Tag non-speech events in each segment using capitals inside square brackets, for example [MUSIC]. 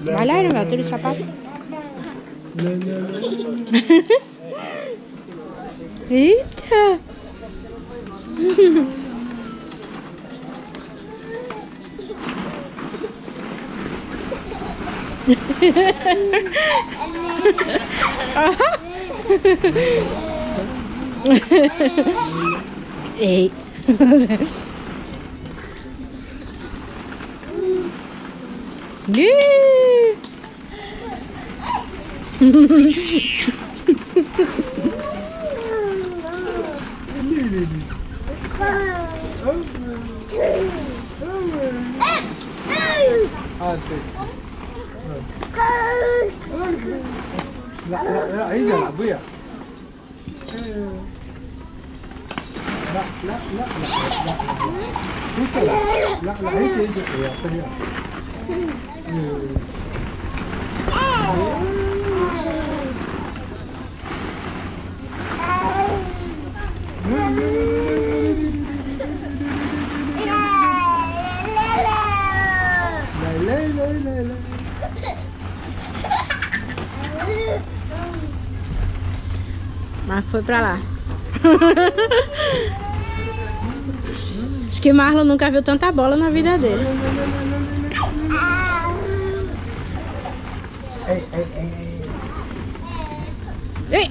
Malalim ba tuloy sa pap? [LAUGHS] Eita! [LAUGHS] Ei. [LAUGHS] Yeah. 아, 네. 라, 라, 라, 이게 라부야. 라, 라, 라, 라, 라, 라, 라, 라, 이제 이제 야, 그래요. 음. Marco foi pra lá. [LAUGHS] Acho que Marlon nunca viu tanta bola na vida dele. Ei, ei, ei, ei.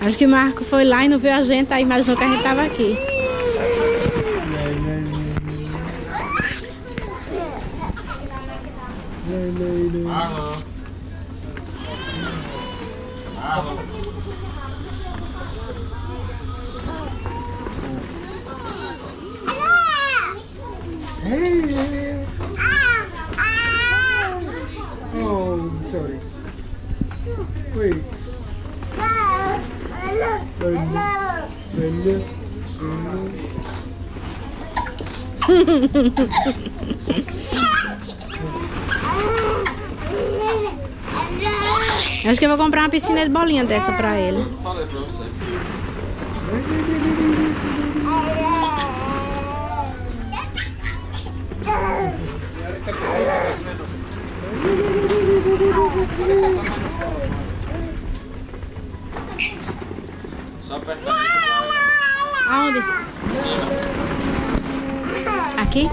Acho que Marco foi lá e não viu a gente, aí imaginou que a gente tava aqui. Marlon. Marlon. Hey. Oh, sorry. Wait. Acho que eu vou comprar uma piscina de bolinha dessa pra ele. Falei pra você. Só apertar aí que vai. Aonde? Aqui?